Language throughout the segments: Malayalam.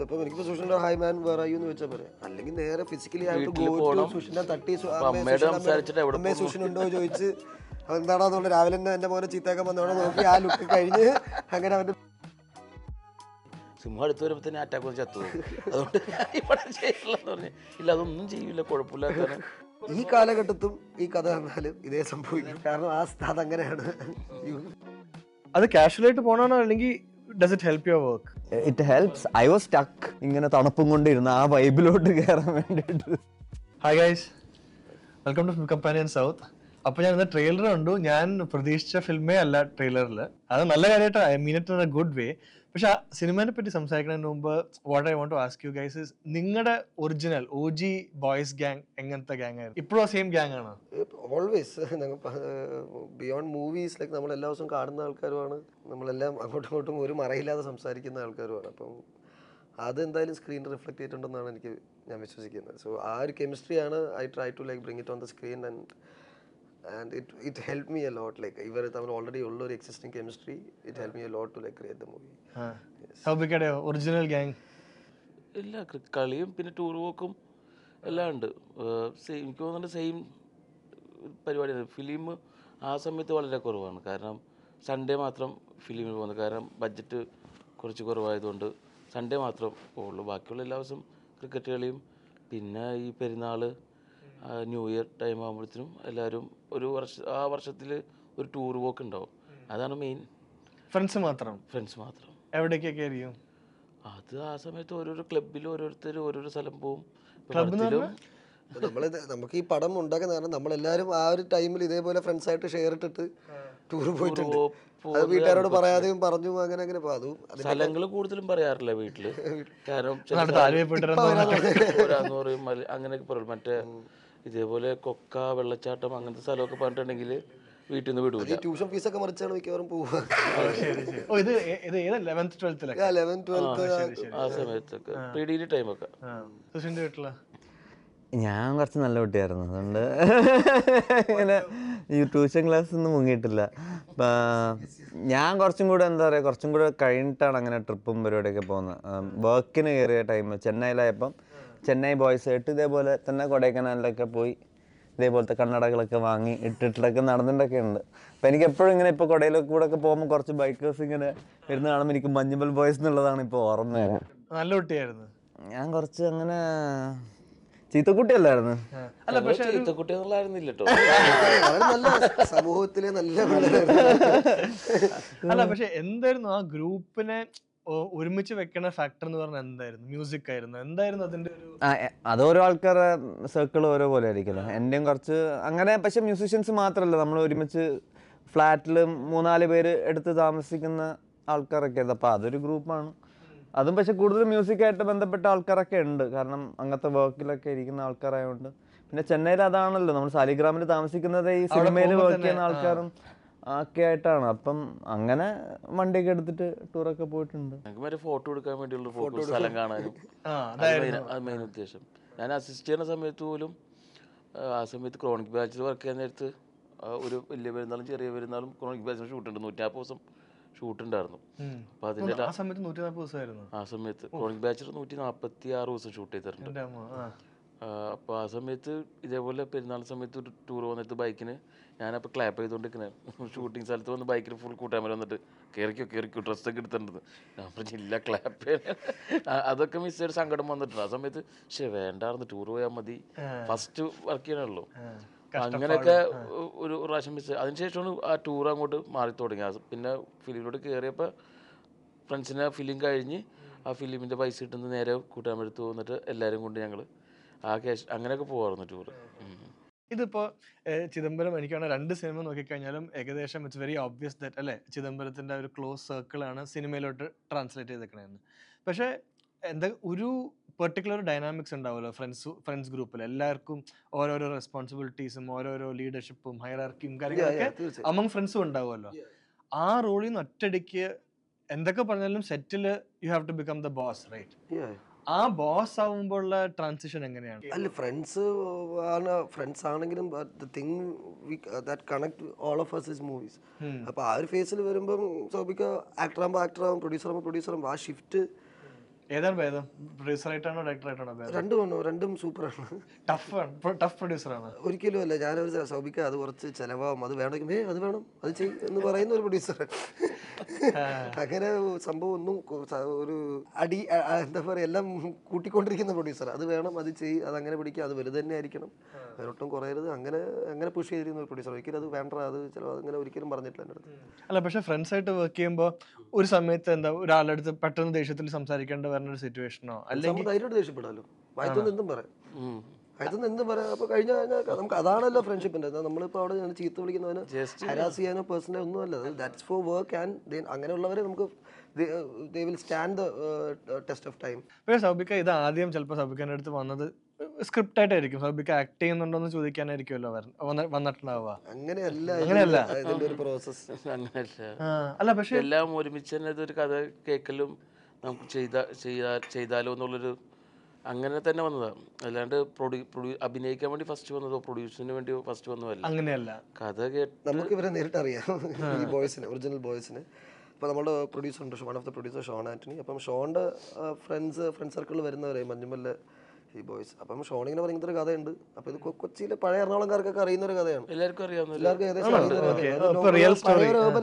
ഇപ്പം എനിക്ക് സുഷിന്റെ ഹൈ മാൻ വേറെ എന്ന് വെച്ചാൽ പറയാം അല്ലെങ്കിൽ നേരെ ഫിസിക്കലി ആയിട്ട് പോണം. സുഷിനെ തട്ടി സു- അമ്മേ, ഉണ്ടോ ചോദിച്ച് എന്താണെന്നുള്ള രാവിലെ തന്നെ എന്റെ മോനെ ചീത്തയൊക്കെ വന്നോടെ നോക്കി ആ ലുക്ക് കഴിഞ്ഞ് അങ്ങനെ അവന്റെ സിംഹം അടുത്ത് വരുമ്പോൾ തന്നെ അറ്റാക്ക് വന്ന് ചത്തു. അതുകൊണ്ട് ഇവിടെ ചെയ്യില്ലെന്ന് പറഞ്ഞു. ഇല്ല അതൊന്നും ചെയ്യില്ല കുഴപ്പമില്ലാത്ത ഈ കാലഘട്ടത്തും ഈ കഥ പറഞ്ഞാലും ഇതേ സംഭവിക്കും. കാരണം ആ സ്ഥാനം അങ്ങനെയാണ്. അത് കാഷ്വലായിട്ട് പോകണമെന്നോ അല്ലെങ്കിൽ does it help your work it helps I was stuck ഇങ്ങനെ തണുപ്പും കൊണ്ടിരുന്ന ആ വൈബിലോട്ട് കയറാൻ വേണ്ടിയിട്ട്. Hi guys welcome to Companion South അപ്പൊ ഞാൻ ട്രെയിലർ കണ്ടു. ഞാൻ പ്രതീക്ഷിച്ച ഫിലിമേ അല്ല ട്രെയിലറിൽ അത് നല്ല കാര്യമായിട്ട് I mean it in a good way പക്ഷെ ആ പറ്റി സംസാരിക്കുന്നതിന് മുമ്പ് what I want to ask you guys നിങ്ങളുടെ original O G boys gang എങ്ങനത്തെ ഗ്യാങ് ആയിരുന്നു? ഇപ്പോഴും സെയിം ഗ്യാങ് ആണ്? ഓൾവേസ് ബിയോണ്ട് മൂവീസ് ലൈക്ക് നമ്മൾ എല്ലാ ദിവസവും കാണുന്ന ആൾക്കാരുമാണ്. നമ്മളെല്ലാം അങ്ങോട്ടും ഇങ്ങോട്ടും ഒരു മറയില്ലാതെ സംസാരിക്കുന്ന ആൾക്കാരുമാണ്. അപ്പം അതെന്തായാലും സ്ക്രീൻ റിഫ്ലക്ട് ചെയ്തിട്ടുണ്ടെന്നാണ് എനിക്ക് ഞാൻ വിശ്വസിക്കുന്നത്. സോ ആ ഒരു കെമിസ്ട്രിയാണ് I try to like bring it on the screen and and it it help me a lot like ഇവർ തമ്മിൽ ഓൾറെഡി ഉള്ള ഒരു existing chemistry it help me a lot to like create the movie original gang ഇല്ല കളിയും പിന്നെ ടൂർ പോക്കും എല്ലാം ഉണ്ട്. സെയിം എനിക്ക് തോന്നുന്നുണ്ട് സെയിം പരിപാടിയാണ്. ഫിലിം ആ സമയത്ത് വളരെ കുറവാണ്. കാരണം സൺഡേ മാത്രം ഫിലിമിന് പോകുന്നത്. കാരണം ബഡ്ജറ്റ് കുറച്ച് കുറവായതുകൊണ്ട് സൺഡേ മാത്രം പോകുള്ളൂ ബാക്കിയുള്ള എല്ലാ ദിവസവും ക്രിക്കറ്റ് കളിയും പിന്നെ ഈ പെരുന്നാൾ ന്യൂ ഇയർ ടൈം ആകുമ്പോഴത്തേനും എല്ലാവരും ഒരു വർഷ ആ വർഷത്തിൽ ഒരു ടൂർ പോക്ക് ഉണ്ടാവും. അതാണ് മെയിൻ ഫ്രണ്ട്സ് മാത്രം? ഫ്രണ്ട്സ് മാത്രം. എവിടേക്കൊക്കെ ആയിരിക്കും? അത് ആ സമയത്ത് ഓരോരോ ക്ലബിൽ ഓരോരുത്തർ ഓരോരോ സ്ഥലം പോവും. നമ്മൾ നമുക്ക് ഈ പടം ഉണ്ടാക്കുന്ന കാരണം നമ്മളെല്ലാവരും ആ ഒരു ടൈമിൽ ഇതേപോലെ ഫ്രണ്ട്സ് ആയിട്ട് ഷെയർ ഇട്ടിട്ട് ടൂർ പോയിട്ടുണ്ട്. അത് വീട്ടുകാരോട് പറയാതെയും പറഞ്ഞു അങ്ങനെ അങ്ങനെ. അതും സ്ഥലങ്ങൾ കൂടുതലും പറയാറില്ല വീട്ടിൽ. കാരണം അങ്ങനെയൊക്കെ പറയുള്ളൂ മറ്റേ ഇതേപോലെ കൊക്ക വെള്ളച്ചാട്ടം അങ്ങനത്തെ സ്ഥലമൊക്കെ പറഞ്ഞിട്ടുണ്ടെങ്കിൽ വീട്ടിൽ നിന്ന് വിടൂല. ട്യൂഷൻ ഫീസൊക്കെ മറിച്ചാണ് മിക്കവാറും പോവുക. ഇത് ഇത് ഏതാ ലെവൻത്ത് ട്വൽത്തിലൊക്കെ ലെവൻ ട്വൽത്ത് ആ സമയത്തൊക്കെ. പ്രീ ഡിഗ്രി ടൈമൊക്കെ. സുഷിന്റെ വീട്ടില? ഞാൻ കുറച്ച് നല്ല കുട്ടിയായിരുന്നു അതുകൊണ്ട് ഇങ്ങനെ ഈ ട്യൂഷൻ ക്ലാസ് ഒന്നും മുങ്ങിയിട്ടില്ല. ഞാൻ കുറച്ചും കൂടെ എന്താ പറയുക കുറച്ചും കൂടെ കഴിഞ്ഞിട്ടാണ് അങ്ങനെ ട്രിപ്പും പരിപാടിയൊക്കെ പോകുന്നത്. വർക്കിന് കയറിയ ടൈം ചെന്നൈയിലായപ്പം ചെന്നൈ ബോയ്സ് ആയിട്ട് ഇതേപോലെ തന്നെ കൊടൈക്കനാലിലൊക്കെ പോയി ഇതേപോലത്തെ കണ്ണടകളൊക്കെ വാങ്ങി ഇട്ടിട്ടൊക്കെ നടന്നിട്ടൊക്കെ ഉണ്ട് അപ്പം എനിക്ക് എപ്പോഴും ഇങ്ങനെ ഇപ്പോൾ കൊടയിലൊക്കെ കൂടെ ഒക്കെ പോകുമ്പോൾ കുറച്ച് ബൈക്കേഴ്സ് ഇങ്ങനെ വരുന്ന കാണുമ്പോൾ എനിക്ക് മഞ്ഞുമൽ ബോയ്സ് എന്നുള്ളതാണ് ഇപ്പോൾ ഓർമ്മ വരാൻ നല്ല കുട്ടിയായിരുന്നു. ഞാൻ കുറച്ച് അങ്ങനെ ചീത്തക്കുട്ടിയല്ലായിരുന്നു. അല്ല പക്ഷേ ചീത്തക്കുട്ടി എന്നുള്ളായിരുന്നില്ല കേട്ടോ വളരെ നല്ല സമൂഹത്തിലെ നല്ല അല്ല പക്ഷെ എന്തായിരുന്നു ആ ഗ്രൂപ്പിനെ ഒരുമിച്ച് വെക്കണ ഫാക്ടർ എന്ന് പറഞ്ഞാൽ എന്തായിരുന്നു? മ്യൂസിക് ആയിരുന്നു. എന്തായിരുന്നു അതിന്റെ ഒരു അത് ഓരോ ആൾക്കാരുടെ സർക്കിൾ ഓരോ പോലെ ആയിരിക്കുമല്ലോ. എന്റെയും കുറച്ച് അങ്ങനെ പക്ഷെ മ്യൂസിഷ്യൻസ് മാത്രമല്ല. നമ്മൾ ഒരുമിച്ച് ഫ്ലാറ്റിൽ മൂന്നാൽ പേര് എടുത്ത് താമസിക്കുന്ന ആൾക്കാരൊക്കെ ആയിരുന്നു. അപ്പോൾ അതൊരു ഗ്രൂപ്പാണ് അതും പക്ഷെ കൂടുതൽ മ്യൂസിക്കായിട്ട് ബന്ധപ്പെട്ട ആൾക്കാരൊക്കെ ഉണ്ട്. കാരണം അങ്ങനത്തെ വർക്കിലൊക്കെ ഇരിക്കുന്ന ആൾക്കാരായതുകൊണ്ട് പിന്നെ ചെന്നൈയിൽ അതാണല്ലോ. നമ്മൾ സാലിഗ്രാമിൽ താമസിക്കുന്നത് ഈ സിനിമയിൽ വർക്ക് ചെയ്യുന്ന ആൾക്കാരും ഒക്കെ ആയിട്ടാണ്. അപ്പം അങ്ങനെ വണ്ടിയൊക്കെ എടുത്തിട്ട് ടൂറൊക്കെ പോയിട്ടുണ്ട്. ഞങ്ങൾക്ക് മറ്റേ ഫോട്ടോ എടുക്കാൻ വേണ്ടിയുള്ള ഫോട്ടോ സ്ഥലം കാണാനും. അത് മെയിൻ ഉദ്ദേശം. ഞാൻ അസിസ്റ്റ് ചെയ്യുന്ന സമയത്ത് പോലും ആ, സമയത്ത് ക്രോണിക് ബാച്ചിൽ വർക്ക് ചെയ്യാൻ നേരത്ത് ഒരു വലിയ പെരുന്നാളും ചെറിയ പെരുന്നാളും ക്രോണിക് ബാച്ചിന് ഷൂട്ട് ഉണ്ട്. നൂറ്റാപ്പ് ദിവസം ഷൂട്ട് ഉണ്ടായിരുന്നു. അപ്പൊ അതിന്റെ ആ സമയത്ത് ക്രോണിക് ബാച്ചിൽ നൂറ്റി നാൽപ്പത്തി ആറ് ദിവസം ഷൂട്ട് ചെയ്തിട്ടുണ്ട്. അപ്പോൾ ആ സമയത്ത് ഇതേപോലെ പെരുന്നാൾ സമയത്ത് ഒരു ടൂർ വന്നിട്ട് ബൈക്കിന് ഞാനപ്പോൾ ക്ലാപ്പ് ചെയ്തുകൊണ്ടിരിക്കുന്നത് ഷൂട്ടിംഗ് സ്ഥലത്ത് വന്ന് ബൈക്കിൽ ഫുൾ കൂട്ടാൻ വന്നിട്ട് കയറിക്കോ കയറിക്കോ ഡ്രസ്സൊക്കെ എടുത്തിട്ടുണ്ട്. ഞാൻ പറഞ്ഞു ഇല്ല ക്ലാപ്പ് അതൊക്കെ മിസ് ചെയ്ത് സങ്കടം വന്നിട്ടുണ്ട്. ആ സമയത്ത് പക്ഷേ വേണ്ടായിരുന്നു ടൂർ പോയാൽ മതി. ഫസ്റ്റ് വർക്ക് ചെയ്യണമല്ലോ അങ്ങനെയൊക്കെ ഒരു പ്രാവശ്യം മിസ് അതിനുശേഷമാണ് ആ ടൂർ അങ്ങോട്ട് മാറി തുടങ്ങി പിന്നെ ഫിലിമിലോട്ട് കയറിയപ്പോൾ ഫ്രണ്ട്സിനെ ഫിലിം കഴിഞ്ഞ് ആ ഫിലിമിന്റെ പൈസ കിട്ടുന്ന നേരെ കൂട്ടാമെടുത്ത് വന്നിട്ട് എല്ലാവരും കൊണ്ട് ഞങ്ങൾ ആ ക്യാഷ് അങ്ങനെയൊക്കെ പോവായിരുന്നു ടൂർ ഇതിപ്പോ ചിദംബരം എനിക്കാണ് രണ്ട് സിനിമ നോക്കിക്കഴിഞ്ഞാലും ഏകദേശം ഇറ്റ്സ് വെരി ഓബ്വിയസ് ദാറ്റ് അല്ലെ ചിദംബരത്തിന്റെ ഒരു ക്ലോസ് സർക്കിൾ ആണ് സിനിമയിലോട്ട് ട്രാൻസ്ലേറ്റ് ചെയ്തേക്കണേന്ന്. പക്ഷേ എന്താ ഒരു പെർട്ടിക്കുലർ ഡൈനാമിക്സ് ഉണ്ടാവുമല്ലോ ഫ്രണ്ട്സ് ഫ്രണ്ട്സ് ഗ്രൂപ്പിൽ എല്ലാവർക്കും ഓരോരോ റെസ്പോൺസിബിലിറ്റീസും ഓരോരോ ലീഡർഷിപ്പും ഹൈറാർക്കിയും കാര്യങ്ങളൊക്കെ. അമംഗ് ഫ്രണ്ട്സും ഉണ്ടാവുമല്ലോ. ആ റോളിൽ നിന്ന് ഒറ്റടിക്ക് എന്തൊക്കെ പറഞ്ഞാലും സെറ്റിൽ you have to become the boss right. ആ ബോസ് ആവുമ്പോഴുള്ള ട്രാൻസിഷൻ എങ്ങനെയാണ്? അല്ല ഫ്രണ്ട്സ് ആണ് ഫ്രണ്ട്സ് ആണെങ്കിലും the thing that connect all of us is movies അപ്പോൾ ആ ഒരു ഫേസിൽ വരുമ്പം സോബിക്ക് ആക്ടർ ആകുമ്പോൾ ആക്ടർ പ്രൊഡ്യൂസറാകുമ്പോൾ പ്രൊഡ്യൂസർ ആകുമ്പോൾ പ്രൊഡ്യൂസർ ആകുമ്പോൾ ആ ഷിഫ്റ്റ് ഏതാണ് ഭേദം? ഡയറക്ടർ ആയിട്ടാണോ ഭേദം? രണ്ടും രണ്ടും സൂപ്പറാണ്. ടഫ് ടഫ് പ്രൊഡ്യൂസർ ആണ് ഒരിക്കലും അല്ല ഞാനൊരു സൗഭിക്ക അത് കുറച്ച് ചിലവാകും. അത് വേണമെങ്കിൽ ഏ അത് വേണം അത് ചെയ്യും എന്ന് പറയുന്ന ഒരു പ്രൊഡ്യൂസർ അങ്ങനെ സംഭവം ഒന്നും ഒരു അടി എന്താ പറയുക എല്ലാം കൂട്ടിക്കൊണ്ടിരിക്കുന്ന പ്രൊഡ്യൂസർ അത് വേണം അത് ചെയ് അത് അങ്ങനെ പിടിക്കുക അത് വലുത് തന്നെ ആയിരിക്കണം. അതിനൊട്ടും കുറയരുത്. അങ്ങനെ അങ്ങനെ പുഷ് ചെയ്തിരുന്ന ഒരു പ്രൊഡ്യൂസർ ഒരിക്കലും അത് വേണ്ട അത് ചിലവ് അങ്ങനെ ഒരിക്കലും പറഞ്ഞിട്ടില്ല എന്റെ അടുത്ത്. അല്ല പക്ഷെ ഫ്രണ്ട്സ് ആയിട്ട് വർക്ക് ചെയ്യുമ്പോൾ ഒരു സമയത്ത് എന്താ ഒരാളുടെ അടുത്ത് പെട്ടെന്ന് ദേഷ്യത്തിൽ സംസാരിക്കേണ്ട വരുന്ന ഒരു സിറ്റുവേഷനോ അല്ലെങ്കിൽ ധൈര്യമായിട്ട് ദേഷ്യപ്പെടാമല്ലോ വയറ്റുനിന്ന് എന്തും പറയാം. വയറ്റുനിന്ന് എന്തും പറയാം അപ്പൊ കഴിഞ്ഞ കഴിഞ്ഞാൽ നമുക്ക് അതാണല്ലോ ഫ്രണ്ട്ഷിപ്പിന്റെ നമ്മളിപ്പോ അവിടെ ഞാൻ ചീത്ത വിളിക്കുന്നവന് ഹരാസ് ചെയ്യാനോ പേഴ്സണൽ ഒന്നും അല്ല ദാറ്റ്സ് ഫോർ വർക്ക് ആൻഡ് അങ്ങനെയുള്ളവരെ നമുക്ക് they will stand the test of time പക്ഷേ സൗബിക്ക ഇത് ആദ്യം ചിലപ്പോൾ സൗബിക്കന്റെ അടുത്ത് വന്നത് സ്ക്രിപ്റ്റ് ആയിട്ടായിരിക്കും. സൗബിക്ക ആക്ട് ചെയ്യുന്നുണ്ടോ എന്ന് ചോദിക്കാനായിരിക്കുമല്ലോ വന്നിട്ടുണ്ടാവുക. അങ്ങനെയല്ല. അങ്ങനെയല്ല. ഇതിന്റെ- ഒരു പ്രോസസ് അങ്ങനെയല്ല. അല്ല പക്ഷെ എല്ലാം ഒരുമിച്ച് തന്നെ ഇതൊരു കഥ കേൾക്കലും നമുക്ക് ചെയ്ത ചെയ്താ ചെയ്താലോ എന്നുള്ളൊരു അങ്ങനെ തന്നെ വന്നതാണ് അല്ലാണ്ട് പ്രൊഡ്യൂ പ്രൊഡ്യൂ അഭിനയിക്കാൻ വേണ്ടി ഫസ്റ്റ് വന്നതോ പ്രൊഡ്യൂസറിന് വേണ്ടി ഫസ്റ്റ് വന്നതല്ല. അങ്ങനെയല്ല. കഥ കേട്ട് നമുക്ക് ഇവരെ നേരിട്ട് അറിയാം. ഈ ബോയ്സിന് ഒറിജിനൽ ബോയ്സിന് അപ്പോൾ നമ്മുടെ പ്രൊഡ്യൂസർ ഉണ്ട് one of the producer Shawn Antony അപ്പം ഷോണിന്റെ ഫ്രണ്ട്സ് ഫ്രണ്ട് സർക്കിളിൽ വരുന്നവരെ മഞ്ഞുമല്ല ഈ ബോയ്സ് അപ്പം ഷോണിങ്ങനെ പറയുന്ന ഒരു കഥയുണ്ട്. അപ്പൊ ഇത് കൊച്ചിയിലെ പഴയ എറണാകുളംകാർക്കൊക്കെ അറിയുന്ന ഒരു കഥയാണ്. എല്ലാവർക്കും അറിയാവുന്ന എല്ലാവർക്കും ഏകദേശം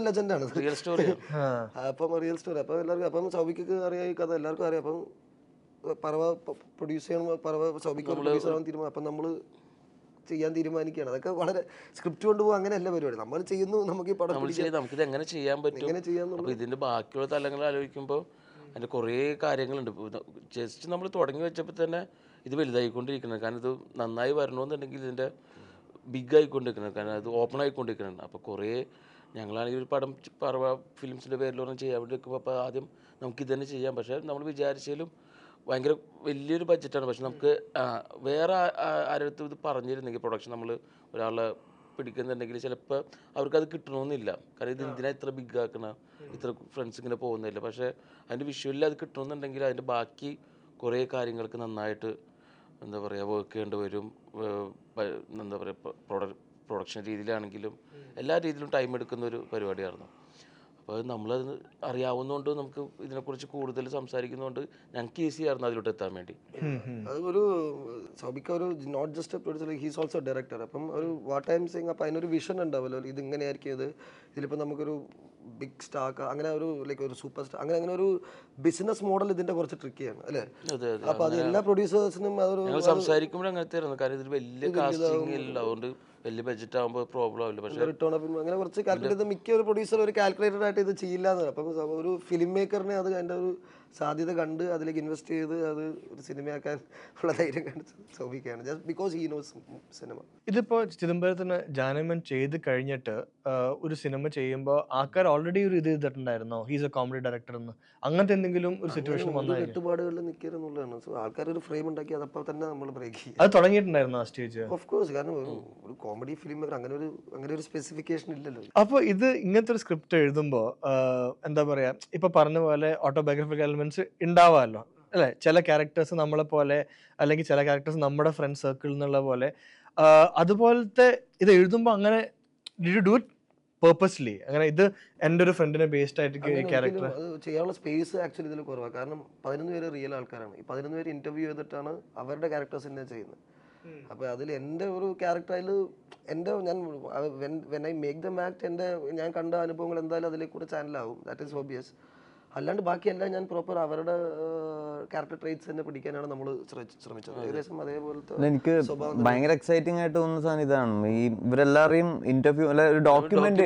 legend ആണ്. റിയൽ അപ്പം റിയൽ സ്റ്റോറി അപ്പം എല്ലാവർക്കും അപ്പം സൗബിക്കൊക്കെ അറിയാം ഈ കഥ. എല്ലാവർക്കും അറിയാം. അപ്പം പറവ പ്രൊഡ്യൂസ് ചെയ്യണം. പറവ സൗബിക്ക് പ്രൊഡ്യൂസർ ആവാൻ തീരുമാനം അപ്പം നമ്മൾ ചെയ്യാൻ തീരുമാനിക്കുകയാണ്. അതൊക്കെ വളരെ സ്ക്രിപ്റ്റ് കൊണ്ടുപോകും അങ്ങനെയല്ല പരിപാടി. നമ്മൾ ചെയ്യുന്നു നമുക്ക് ഈ പടം നമുക്കിത് എങ്ങനെ ചെയ്യാൻ പറ്റും? എങ്ങനെ ചെയ്യാൻ അപ്പോൾ ഇതിന്റെ ബാക്കിയുള്ള തലങ്ങൾ ആലോചിക്കുമ്പോൾ അതിന്റെ കുറേ കാര്യങ്ങളുണ്ട്. ജസ്റ്റ് നമ്മൾ തുടങ്ങി വെച്ചപ്പോൾ തന്നെ ഇത് വലുതായിക്കൊണ്ടിരിക്കണം കാരണം ഇത് നന്നായി വരണമെന്നുണ്ടെങ്കിൽ ഇതിന്റെ ബിഗ് ആയിക്കൊണ്ടിരിക്കണം. കാരണം അത് ഓപ്പൺ ആയിക്കൊണ്ടിരിക്കണം. അപ്പോൾ കുറേ ഞങ്ങളാണെങ്കിൽ ഒരു പടം പറവ ഫിലിംസിന്റെ ഒരെണ്ണം ചെയ്യാൻ വേണ്ടി നിൽക്കുമ്പോൾ അപ്പോൾ ആദ്യം നമുക്ക് ഇത് തന്നെ ചെയ്യാം. പക്ഷേ നമ്മൾ വിചാരിച്ചാലും ഭയങ്കര വലിയൊരു ബഡ്ജറ്റാണ് പക്ഷെ നമുക്ക് വേറെ ആരടുത്തും ഇത് പറഞ്ഞിരുന്നെങ്കിൽ പ്രൊഡക്ഷൻ നമ്മൾ ഒരാളെ പിടിക്കുന്നുണ്ടെങ്കിൽ ചിലപ്പോൾ അവർക്കത് കിട്ടണമെന്നില്ല കാരണം ഇത് എന്തിനാ ഇത്ര ബിഗ് ആക്കണം? ഇത്ര ഫ്രണ്ട്സ് ഇങ്ങനെ പോകുന്നില്ല പക്ഷേ അതിന്റെ വിഷ്വലിൽ അത് കിട്ടണമെന്നുണ്ടെങ്കിൽ അതിന്റെ ബാക്കി കുറേ കാര്യങ്ങൾക്ക് നന്നായിട്ട് എന്താ പറയുക വർക്ക് ചെയ്യേണ്ടി വരും. എന്താ പറയുക പ്രൊഡക്ഷൻ രീതിയിലാണെങ്കിലും എല്ലാ രീതിയിലും ടൈം എടുക്കുന്ന ഒരു പരിപാടിയായിരുന്നു. അപ്പോൾ നമ്മളത് അറിയാവുന്നതുകൊണ്ട് നമുക്ക് ഇതിനെക്കുറിച്ച് കൂടുതൽ സംസാരിക്കുന്നതുകൊണ്ട് ഞങ്ങൾക്ക് ഈസി ആയിരുന്നു അതിലോട്ട് എത്താൻ വേണ്ടി. അത് ഒരു സൗബിക്ക ഒരു not just producer he's also director അപ്പം ഒരു വാട്ട് ഐം സെയിങ് അപ്പം അതിനൊരു വിഷൻ ഉണ്ടാവുമല്ലോ ഇത് ഇങ്ങനെയായിരിക്കും ഇത്. ഇതിലിപ്പോൾ നമുക്കൊരു ബിഗ് സ്റ്റാക്ക് അങ്ങനെ ഒരു ലൈക്ക് ഒരു സൂപ്പർ സ്റ്റാർ അങ്ങനെ അങ്ങനെ ഒരു ബിസിനസ് മോഡൽ ഇതിന്റെ കുറച്ച് ട്രിക്കിയാണ് അല്ലേ? അപ്പൊ അത് എല്ലാ പ്രൊഡ്യൂസേഴ്സിനും അതൊരു സംസാരിക്കുമ്പോൾ അങ്ങനത്തെ ആയിരുന്നു കാരണം ഇതിൽ വലിയ കാസ്റ്റിംഗ് ഇല്ല. അതുകൊണ്ട് വലിയ ബഡ്ജറ്റ് ആകുമ്പോൾ പ്രോബ്ലം ആവില്ല. പക്ഷേ റിട്ടേൺ ഓഫ് അങ്ങനെ കുറച്ച് കാൽക്കുലേറ്റ് മിക്ക ഒരു പ്രൊഡ്യൂസർ ഒരു കാൽക്കുലേറ്റഡ് ആയിട്ട് ഇത് ചെയ്യില്ല എന്ന് അപ്പം ഒരു ഫിലിം മേക്കറിനെ അത് അതിന്റെ ഒരു സാധ്യത കണ്ട് അതിലേക്ക് ഇൻവെസ്റ്റ് ചെയ്ത് അത് ഒരു സിനിമയാക്കാൻ ഉള്ള ധൈര്യം കാണിച്ചത് സൗഭിക്കാണ് just because he knows cinema ഇതിപ്പോൾ ചിദംബരത്തിന് ജാനമൻ ചെയ്ത് കഴിഞ്ഞിട്ട് ഒരു സിനിമ ചെയ്യുമ്പോൾ ആൾക്കാർ ഓൾറെഡി ഒരു ഇത് ചെയ്തിട്ടുണ്ടായിരുന്നോ? ഹീസ് എ കോമഡി ഡയറക്ടർ എന്ന്. അങ്ങനത്തെ എന്തെങ്കിലും ഒരു സിറ്റുവേഷൻ വന്നു കെട്ടുപാടുകളിൽ നിൽക്കരുന്നുള്ളതാണ് സോ ആൾക്കാർ ഒരു ഫ്രെയിം ഉണ്ടാക്കി അതപ്പോൾ തന്നെ നമ്മൾ ബ്രേക്ക് ചെയ്യും അത് തുടങ്ങിയിട്ടുണ്ടായിരുന്നു ആ സ്റ്റേജ് ഓഫ് കോഴ്സ് കാരണം ഒരു- കോമഡി ഫിലിം അങ്ങനെ ഒരു അങ്ങനെ ഒരു സ്പെസിഫിക്കേഷൻ ഇല്ലല്ലോ. അപ്പോൾ ഇത് ഇങ്ങനത്തെ ഒരു സ്ക്രിപ്റ്റ് എഴുതുമ്പോൾ എന്താ പറയുക ഇപ്പോൾ പറഞ്ഞ പോലെ ഓട്ടോബയോഗ്രഫിക്കൽ എലിമെന്റ്സ് ഉണ്ടാവാമല്ലോ അല്ലെ? ചില ക്യാരക്ടേഴ്സ് നമ്മളെ പോലെ അല്ലെങ്കിൽ ചില ക്യാരക്ടേഴ്സ് നമ്മുടെ ഫ്രണ്ട് സർക്കിളിൽ നിന്നുള്ള പോലെ അതുപോലത്തെ ഇത് എഴുതുമ്പോൾ അങ്ങനെ ഡിഡ് ഡു ഇറ്റ് പേർപ്പസ്ലി അങ്ങനെ ഇത് എന്റെ ഒരു ഫ്രണ്ടിനെ ബേസ്ഡ് ആയിട്ട് ക്യാരക്ടർ ചെയ്യാനുള്ള സ്പേസ് ആക്ച്വലി ഇതിൽ കുറവാണ് കാരണം പതിനൊന്ന് പേര് റിയൽ ആൾക്കാരാണ്. ഈ പതിനൊന്ന് പേര് ഇന്റർവ്യൂ ചെയ്തിട്ടാണ് അവരുടെ ക്യാരക്ടേഴ്സ് തന്നെ ചെയ്യുന്നത്. അപ്പോൾ അതിൽ എന്റെ ഒരു ക്യാരക്ടർ അതിൽ എന്റെ ഞാൻ when I make them act എന്റെ ഞാൻ കണ്ട അനുഭവങ്ങൾ എന്തായാലും അതിലേക്കൂടെ ചാനലാവും ദാറ്റ് ഈസ് ഓബിയസ് അല്ലാണ്ട് ബാക്കിയെല്ലാം ഞാൻ പ്രോപ്പർ അവരുടെ ക്യാരക്ടർ ട്രേറ്റ്സ് തന്നെ പിടിക്കാനാണ് നമ്മൾ ശ്രമിച്ചത്. ഏകദേശം അതേപോലത്തെ എനിക്ക് ഭയങ്കര എക്സൈറ്റിംഗ് ആയിട്ട് തോന്നുന്ന സാധനം ഇതാണ്. ഈ ഇവരെല്ലാവരെയും ഇന്റർവ്യൂ അല്ല ഒരു ഡോക്യുമെന്റ്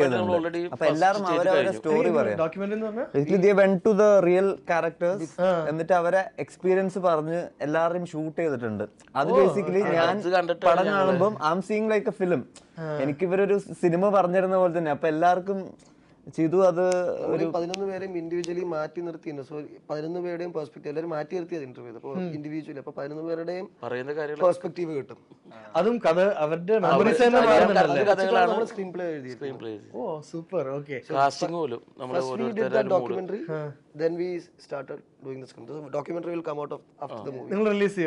അപ്പൊ എല്ലാവരും അവരവരുടെ സ്റ്റോറി പറയാം. ഡോക്യുമെന്റ് എന്ന് പറഞ്ഞാൽ basically they went to the real characters എന്നിട്ട് അവരെ എക്സ്പീരിയൻസ് പറഞ്ഞ് എല്ലാവരെയും ഷൂട്ട് ചെയ്തിട്ടുണ്ട്. അത് ബേസിക്കലി ഞാൻ പടം കാണുമ്പോൾ I'm seeing like a film എനിക്ക് ഇവരൊരു സിനിമ പറഞ്ഞിരുന്ന പോലെ തന്നെ. അപ്പൊ എല്ലാവർക്കും ചെയ്തു അത് ഒരു പതിനൊന്ന് പേരെയും ഇൻഡിവിജ്വലി മാറ്റി നിർത്തി സോ പതിനൊന്ന് പേരുടെയും പെർസ്പെക്റ്റീവ് എല്ലാവരും മാറ്റി നിർത്തി നിർത്തിയത് ഇന്റർവ്യൂ അപ്പോൾ ഇൻഡിവിജ്വലി അപ്പൊ പതിനൊന്ന് പേരുടെയും പറയുന്ന കാര്യങ്ങൾ പെർസ്പെക്റ്റീവ് കിട്ടും. അതും കഥ അവരുടെ അത് സ്ക്രീൻ പ്ലേ എഴുതി screenplay oh super okay casting then we started doing the script. The documentary will come out of after the movie. നിങ്ങൾ റിലീസ്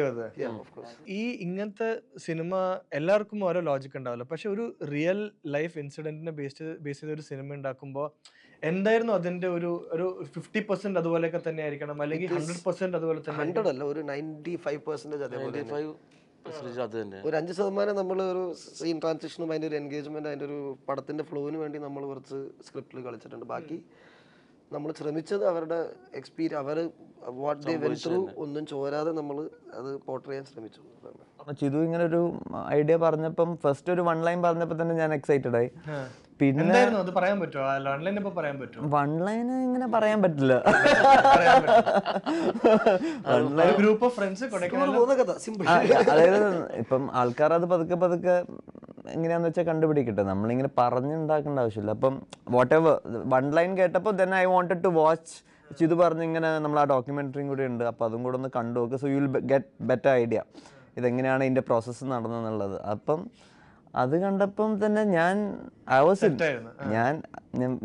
of course. ഈ ഇങ്ങനത്തെ സിനിമ എല്ലാവർക്കും ഓരോ ലോജിക് ഉണ്ടാവില്ല. പക്ഷെ ഒരു റിയൽ ലൈഫ് ഇൻസിഡന്റിനെ ബേസ് ബേസ് ചെയ്ത ഒരു സിനിമ ഉണ്ടാക്കുമ്പോൾ എന്തായിരുന്നു അതിന്റെ ഒരു ഒരു ഫിഫ്റ്റി പെർസെന്റ് അതുപോലെയൊക്കെ തന്നെ ആയിരിക്കണം അല്ലെങ്കിൽ ഹൺഡ്രഡ് പെർസെന്റ് അതുപോലെ തന്നെ ഹൺഡ്രഡ് അല്ല ഒരു നയന്റി ഫൈവ് പെർസെന്റേജ് അതേപോലെ ഒരു അഞ്ച് ശതമാനം നമ്മൾ ഒരു സീൻ ട്രാൻസിഷനും അതിന്റെ ഒരു എൻഗേജ്മെന്റ് അതിന്റെ ഒരു പടത്തിന്റെ ഫ്ലോവിന് വേണ്ടി നമ്മൾ കുറച്ച് സ്ക്രിപ്റ്റിൽ കളിച്ചിട്ടുണ്ട്. ബാക്കി നമ്മൾ ശ്രമിച്ചത് അവരുടെ എക്സ്പീരിയൻ അവർ വാട്ട് ദേ വെൻ ത്രൂ ഒന്നും ചോരാതെ നമ്മൾ അത് പോർട്ടർ ചെയ്യാൻ ശ്രമിച്ചു. ചിതു ഇങ്ങനെ ഒരു ഐഡിയ പറഞ്ഞപ്പം ഫസ്റ്റ് ഒരു വൺ ലൈൻ പറഞ്ഞപ്പോൾ തന്നെ ഞാൻ എക്സൈറ്റഡ് ആയി. പിന്നെ എന്തായിരുന്നു? അത് പറയാൻ പറ്റുമോ? ഓൺലൈൻ ഇപ്പൊ പറയാൻ പറ്റുമോ? വൺ ലൈൻ ഇങ്ങനെ പറയാൻ പറ്റില്ല. ഗ്രൂപ്പ് ഓഫ് ഫ്രണ്ട്സ് അതായത് ഇപ്പം ആൾക്കാർ അത് പതുക്കെ പതുക്കെ എങ്ങനെയാന്ന് വെച്ചാൽ കണ്ടുപിടിക്കട്ടെ. നമ്മളിങ്ങനെ പറഞ്ഞുണ്ടാക്കേണ്ട ആവശ്യമില്ല. അപ്പം വാട്ട് എവർ വൺ ലൈൻ കേട്ടപ്പോൾ then I wanted to watch Chithu പറഞ്ഞ് ഇങ്ങനെ നമ്മൾ ആ ഡോക്യുമെന്ററിയും കൂടി ഉണ്ട്. അപ്പോൾ അതും കൂടെ ഒന്ന് കണ്ടു നോക്കുക so you will get better idea ഇതെങ്ങനെയാണ് ഇതിന്റെ പ്രോസസ്സ് നടന്നതെന്നുള്ളത്. അപ്പം അത് കണ്ടപ്പം തന്നെ ഞാൻ ഐ വാസ്. ഞാൻ